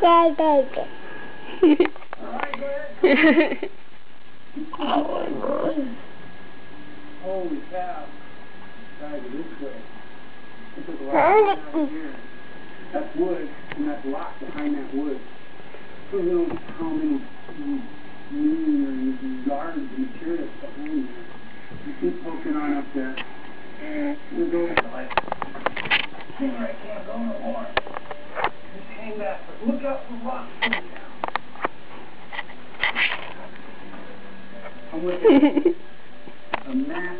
Go, go. Holy cow. Guys, it is good. This is a lot down here. That's wood, and that's locked behind that wood. Who knows how many million yards of material behind there. You keep poking on up there. You go right, can't go no more. Just hang back, but look out for rocks coming down. I'm with you. a massive